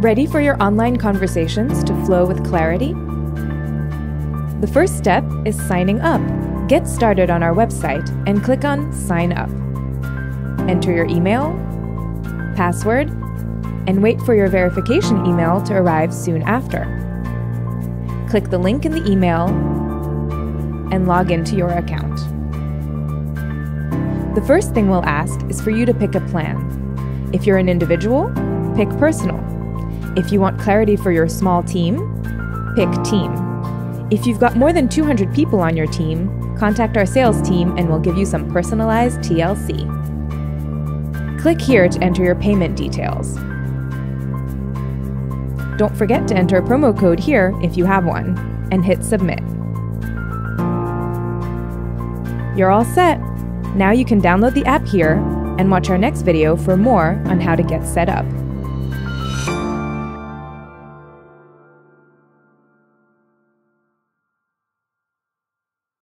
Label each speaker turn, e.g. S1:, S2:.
S1: Ready for your online conversations to flow with clarity? The first step is signing up. Get started on our website and click on Sign Up. Enter your email, password, and wait for your verification email to arrive soon after. Click the link in the email and log into your account. The first thing we'll ask is for you to pick a plan. If you're an individual, pick personal. If you want clarity for your small team, pick team. If you've got more than 200 people on your team, contact our sales team and we'll give you some personalized TLC. Click here to enter your payment details. Don't forget to enter a promo code here if you have one, and hit submit. You're all set. Now you can download the app here and watch our next video for more on how to get set up.